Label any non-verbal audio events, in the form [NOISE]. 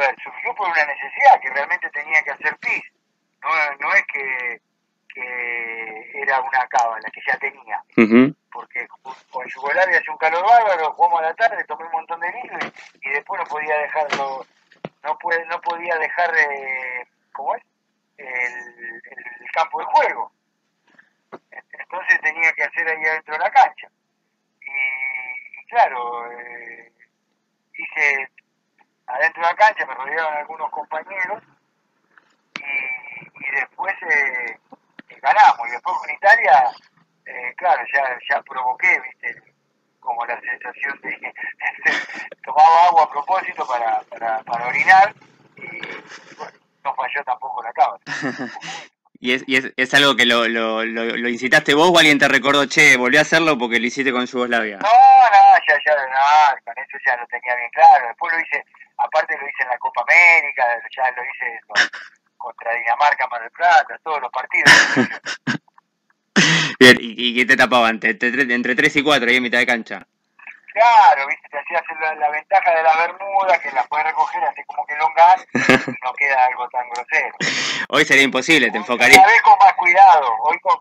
ver, surgió por una necesidad que realmente tenía que hacer pis. No, no es que, que era una cábala, que ya tenía. Porque con Yugoslavia hace un calor bárbaro, jugamos a la tarde, tomé un montón de vino y, después no podía dejarlo, no, puede, no podía dejar, eh, ¿cómo es? El, el campo de juego. Entonces tenía que hacer ahí adentro de la cancha. Y, claro, eh, hice de la cancha, me rodeaban algunos compañeros y, después eh, ganamos. Y después con Italia, eh, claro, ya, ya provoqué, viste, como la sensación de que [LAUGHS] tomaba agua a propósito para, para, para orinar y bueno, no falló tampoco la cámara. [LAUGHS] ¿Y es, y es, es algo que lo, lo, lo, incitaste vos o alguien te recordó, che, volví a hacerlo porque lo hiciste con Yugoslavia? No, no, ya, ya, no, con eso ya lo tenía bien claro. Después lo hice, aparte lo hice en la Copa América, ya lo hice [LAUGHS] contra Dinamarca, Mar del Plata, todos los partidos. Bien, ¿y, qué te tapaban? Entre, entre 3 y 4 ahí en mitad de cancha. Claro, viste, te hacías la, la, ventaja de la bermuda, que la puedes recoger así como que longas [LAUGHS] y no queda algo tan grosero. Hoy sería imposible, te enfocaría. Cada vez con más cuidado, hoy con,